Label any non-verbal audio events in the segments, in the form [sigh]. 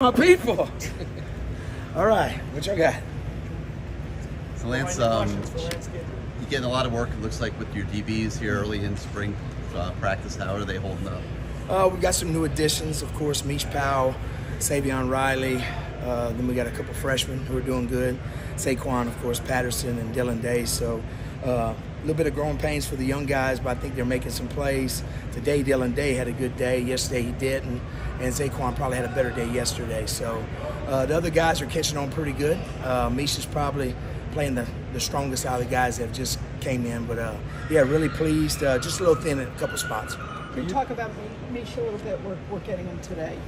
My people. All right, what y'all got? So Lance, um, you're getting a lot of work. It looks like with your DBs here early in spring uh, practice. How are they holding up? Uh, we got some new additions, of course. Mish Powell, Savion Riley. Uh, then we got a couple freshmen who are doing good. Zaquan, of course, Patterson and Dylan Day. So a little bit of growing pains for the young guys, but I think they're making some plays. Today, Dylan Day had a good day. Yesterday, he didn't. And Zaquan probably had a better day yesterday. So uh, the other guys are catching on pretty good. Uh, Misha's probably playing the, the strongest out of the guys that have just came in. But uh, yeah, really pleased. Uh, just a little thin in a couple spots. Can you talk about Misha a little bit? We're, we're getting him today.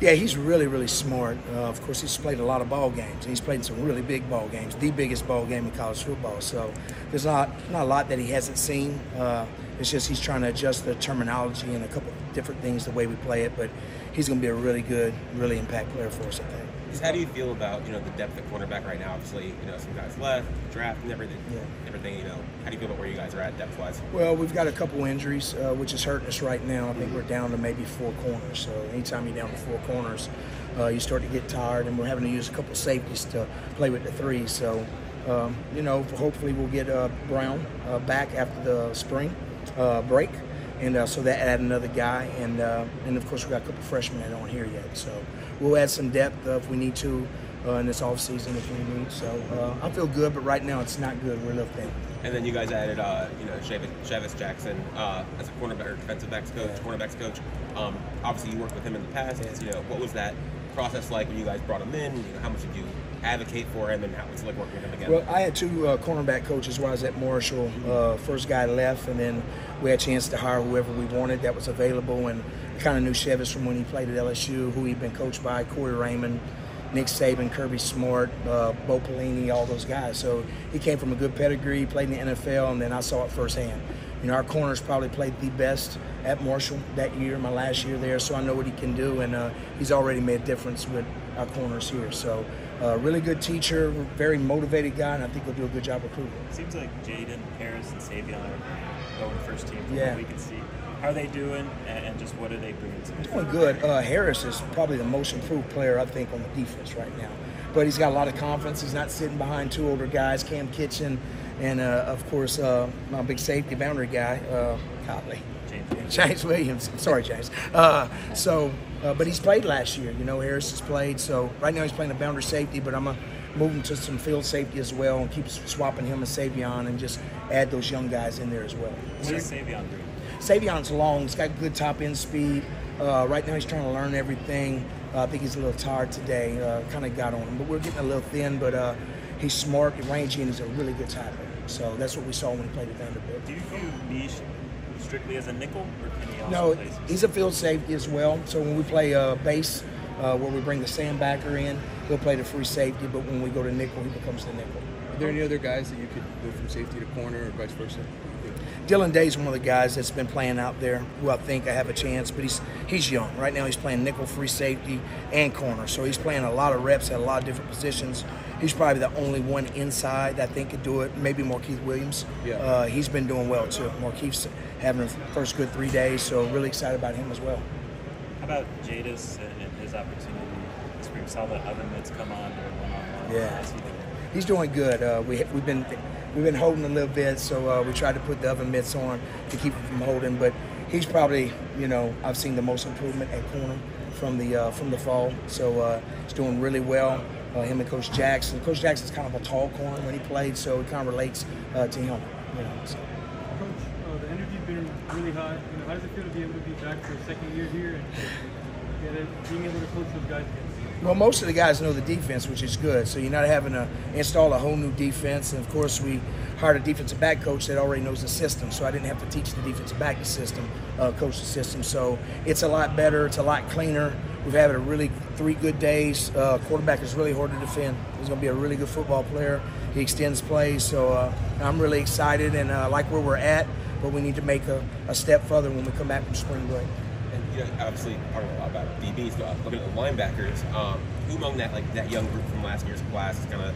Yeah, he's really, really smart. Uh, of course, he's played a lot of ball games. He's played some really big ball games, the biggest ball game in college football. So there's not not a lot that he hasn't seen. Uh, it's just he's trying to adjust the terminology and a couple different things the way we play it. But he's going to be a really good, really impact player for us, I think. How do you feel about you know the depth at cornerback right now? Obviously, you know some guys left, draft, and everything. Yeah. Everything you know. How do you feel about where you guys are at depth wise? Well, we've got a couple injuries, uh, which is hurting us right now. I think we're down to maybe four corners. So anytime you're down to four corners, uh, you start to get tired, and we're having to use a couple safeties to play with the three. So, um, you know, hopefully we'll get uh, Brown uh, back after the spring uh, break, and uh, so that add another guy, and uh, and of course we got a couple freshmen that aren't here yet. So we'll add some depth if we need to. in this off season, if we need, so I feel good, but right now it's not good. We're little. And then you guys added, uh, you know, Chevis, Jackson uh, as a cornerback or defensive backs coach, yeah. cornerbacks coach. Um, obviously, you worked with him in the past. Yeah. You know, what was that process like when you guys brought him in? You know, how much did you advocate for him, and how was it like working with him again? Well, I had two uh, cornerback coaches while I was at Marshall. Uh, first guy left, and then we had a chance to hire whoever we wanted that was available. And kind of knew Chevis from when he played at LSU, who he'd been coached by, Corey Raymond. Nick Saban, Kirby Smart, uh, Bo Pelini, all those guys. So he came from a good pedigree, played in the NFL, and then I saw it firsthand. You know, our corners probably played the best at Marshall that year, my last year there, so I know what he can do, and uh, he's already made a difference with our corners here. So, uh, really good teacher, very motivated guy, and I think he'll do a good job recruiting. It seems like Jaden, Harris, and Savion are going first team from yeah. what we can see. How are they doing, and just what are they bringing to the Doing good. Uh, Harris is probably the most improved player, I think, on the defense right now. But he's got a lot of confidence. He's not sitting behind two older guys, Kam Kinchens, and uh, of course, uh, my big safety boundary guy, uh, Copley. James, [laughs] James Williams. Sorry, James. Uh, so, uh, but he's played last year. You know, Harris has played. So right now he's playing the boundary safety, but I'm going to move him to some field safety as well and keep swapping him and Savion and just add those young guys in there as well. What is Savion doing? Savion's long. He's got good top end speed. Uh, right now, he's trying to learn everything. Uh, I think he's a little tired today. Uh, kind of got on him, but we're getting a little thin. But uh, he's smart, rangy, and he's a really good tackler. So that's what we saw when he played at Vanderbilt. Do you view strictly as a nickel, or can he also no, play? he's a field safety as well. So when we play uh, base, uh, where we bring the sandbacker in, he'll play the free safety. But when we go to nickel, he becomes the nickel. Are there any other guys that you could go from safety to corner or vice versa? Dylan Day's is one of the guys that's been playing out there who I think I have a chance, but he's he's young. Right now he's playing nickel free safety and corner. So he's playing a lot of reps at a lot of different positions. He's probably the only one inside that I think could do it. Maybe Markeith Williams. Yeah. Uh, he's been doing well too. Markeith's having a first good three days, so really excited about him as well. How about Jadais and his opportunity this spring? Saw the other mids come on during one-on-one. Yeah. How's? He's doing good. Uh, we, we've been we've been holding a little bit, so uh, we tried to put the oven mitts on to keep him from holding. But he's probably, you know, I've seen the most improvement at corner from the uh, from the fall. So uh, he's doing really well. Uh, him and Coach Jackson. Coach Jackson's kind of a tall corner when he played, so it kind of relates uh, to him. You know, so. Coach, uh, the energy's been really high. You know, how does it feel to be able to be back for a second year here and get being able to coach those guys again? Well, most of the guys know the defense, which is good. So you're not having to install a whole new defense. And of course, we hired a defensive back coach that already knows the system. So I didn't have to teach the defensive back the system, uh, coach the system. So it's a lot better. It's a lot cleaner. We've had a really three good days. Uh, quarterback is really hard to defend. He's going to be a really good football player. He extends plays. So uh, I'm really excited and uh, like where we're at. But we need to make a, a step further when we come back from spring break you know, obviously talking a lot about DBs, but looking at the linebackers, um, who among that like that young group from last year's class has kind of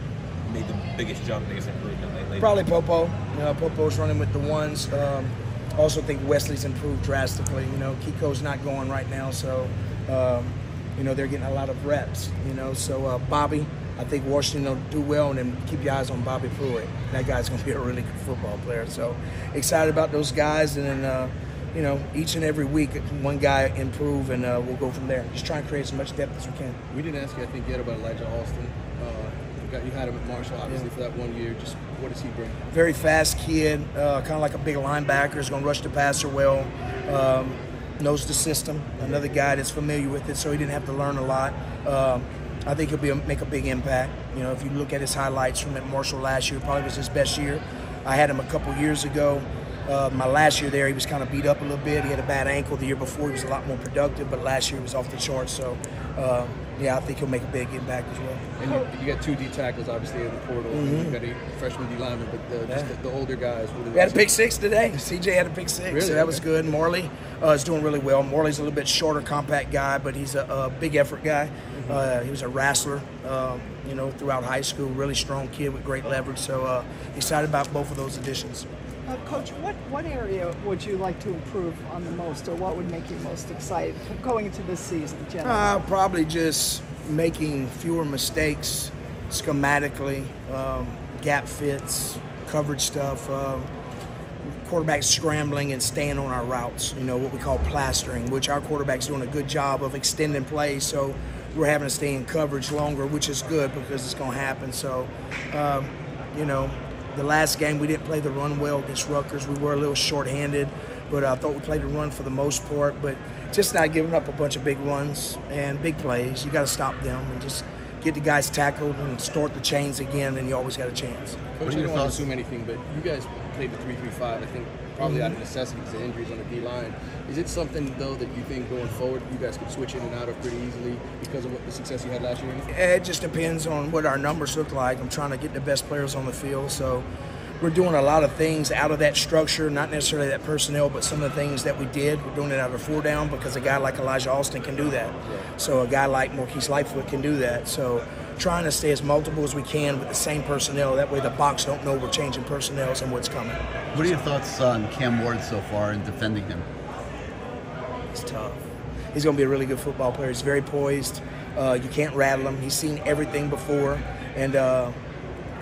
made the biggest jump, biggest improvement lately? Probably Popo. You know, Popo's running with the ones. Um, also think Wesley's improved drastically. You know, Kiko's not going right now, so um, you know, they're getting a lot of reps. You know, so uh, Bobby, I think Washington will do well, and then keep your eyes on Bobby Pruitt. That guy's going to be a really good football player. So excited about those guys, and then. Uh, you know, each and every week, one guy improve, and uh, we'll go from there. Just try and create as much depth as we can. We didn't ask you, I think, yet about Elijah Alston. Uh, you, got, you had him at Marshall, obviously, Yeah. for that one year. Just what does he bring? very fast kid, uh, kind of like a big linebacker. Is going to rush the passer well. Um, knows the system. Another guy that's familiar with it, so he didn't have to learn a lot. Um, I think he'll be a, make a big impact. You know, if you look at his highlights from at Marshall last year, probably was his best year. I had him a couple years ago. Uh, my last year there, he was kind of beat up a little bit. He had a bad ankle. The year before, he was a lot more productive, but last year he was off the charts. So, uh, yeah, I think he'll make a big impact as well. And you, you got two D tackles, obviously, in the portal. and You got a freshman D lineman, but the, just Yeah. the, the older guys. What We had a pick six today. CJ had a pick six, Really? so that was good. Marley uh, is doing really well. Marley's a little bit shorter, compact guy, but he's a, a big effort guy. Uh, he was a wrestler, um, you know, throughout high school. Really strong kid with great leverage. So uh, excited about both of those additions. Uh, Coach, what, what area would you like to improve on the most, or what would make you most excited going into this season, generally? Uh, probably just making fewer mistakes schematically, um, gap fits, coverage stuff, um, quarterback scrambling and staying on our routes, you know, what we call plastering, which our quarterback's doing a good job of extending plays. So we're having to stay in coverage longer, which is good because it's going to happen. So, um, you know, the last game we didn't play the run well against Rutgers. We were a little short-handed, but I thought we played the run for the most part. But just not giving up a bunch of big runs and big plays. You got to stop them and just get the guys tackled and start the chains again, and you always got a chance. Coach, are I your don't want to assume anything, but you guys played the three-three-five. I think probably Mm-hmm. out of necessity because of injuries on the D line. Is it something though that you think going forward you guys could switch in and out of pretty easily because of what the success you had last year? It just depends on what our numbers look like. I'm trying to get the best players on the field, so we're doing a lot of things out of that structure, not necessarily that personnel, but some of the things that we did. We're doing it out of four down because a guy like Elijah Alston can do that. So a guy like Marquise Lightfoot can do that. So trying to stay as multiple as we can with the same personnel. That way the box don't know we're changing personnel and what's coming. What are your thoughts on Cam Ward so far in defending him? It's tough. He's going to be a really good football player. He's very poised. Uh, you can't rattle him. He's seen everything before, and uh,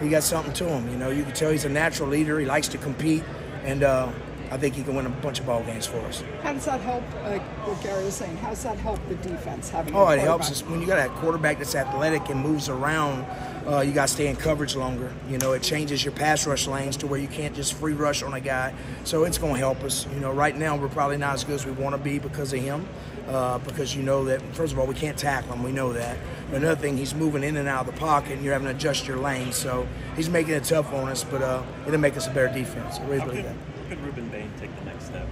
he got something to him. You know, you can tell he's a natural leader. He likes to compete, and uh, I think he can win a bunch of ball games for us. How does that help, uh, what Gary was saying, how does that help the defense, having Oh, it helps us when you got a quarterback that's athletic and moves around. Uh, you got to stay in coverage longer. You know, it changes your pass rush lanes to where you can't just free rush on a guy. So it's going to help us. You know, right now we're probably not as good as we want to be because of him. Uh, because you know that first of all we can't tackle him. We know that. But another thing, he's moving in and out of the pocket, and you're having to adjust your lane. So he's making it tough on us. But uh, it'll make us a better defense. I really believe that. Could Rueben Bain take the next step?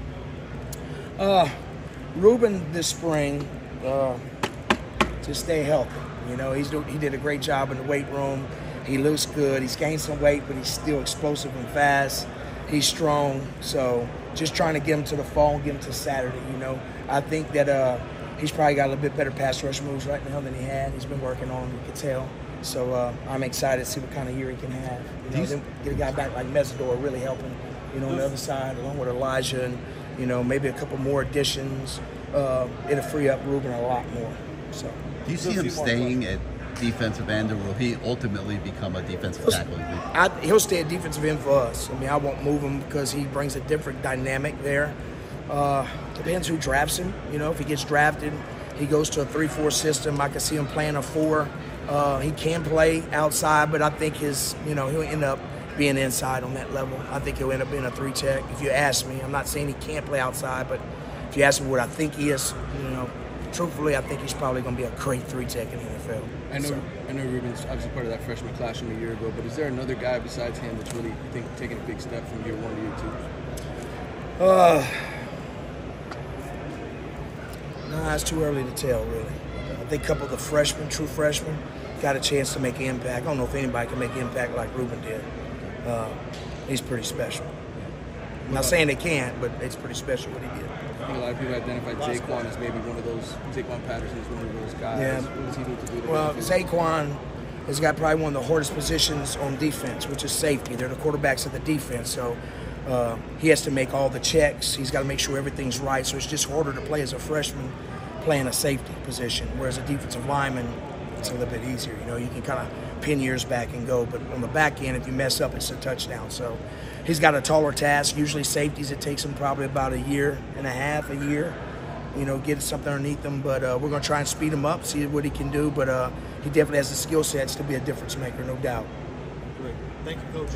Rueben this spring uh, to stay healthy. You know, he's do, he did a great job in the weight room. He looks good. He's gained some weight, but he's still explosive and fast. He's strong. So just trying to get him to the fall and get him to Saturday. You know, I think that uh, he's probably got a little bit better pass rush moves right now than he had. He's been working on. them, You can tell. So uh, I'm excited to see what kind of year he can have. You know, He's- then get a guy back like Mesidor really helping. You know, on the other side, along with Elijah, and you know maybe a couple more additions. Uh, it'll free up Rueben a lot more. So. Do you see him staying at defensive end, or will he ultimately become a defensive tackle? I, he'll stay at defensive end for us. I mean, I won't move him because he brings a different dynamic there. Uh, depends who drafts him. You know, if he gets drafted, he goes to a three-four system. I can see him playing a four. Uh, he can play outside, but I think his, you know, he'll end up being inside on that level. I think he'll end up being a three tech. If you ask me, I'm not saying he can't play outside, but if you ask me what I think he is, you know, truthfully, I think he's probably going to be a great three tech in the NFL. I know, So- I know Rueben's obviously part of that freshman class from a year ago, but is there another guy besides him that's really, you think, taking a big step from year one to year two? Uh, nah, it's too early to tell, really. I think a couple of the freshmen, true freshmen, got a chance to make an impact. I don't know if anybody can make an impact like Rueben did. Uh, he's pretty special. I'm not saying they can't, but it's pretty special what he did. I think a lot of people identified Zaquan as maybe one of those, Zaquan Patterson is one of those guys. Yeah. What does he need to do to Well, get Zaquan has got probably one of the hardest positions on defense, which is safety. They're the quarterbacks of the defense, so uh, he has to make all the checks. He's got to make sure everything's right. So it's just harder to play as a freshman playing a safety position. Whereas a defensive lineman, it's a little bit easier. You know, you can kind of pin yours back and go. But on the back end, if you mess up, it's a touchdown. So he's got a taller task. Usually safeties, it takes him probably about a year and a half, a year. You know, get something underneath him. But uh, we're going to try and speed him up, see what he can do. But uh, he definitely has the skill sets to be a difference maker, no doubt. Great. Thank you, Coach.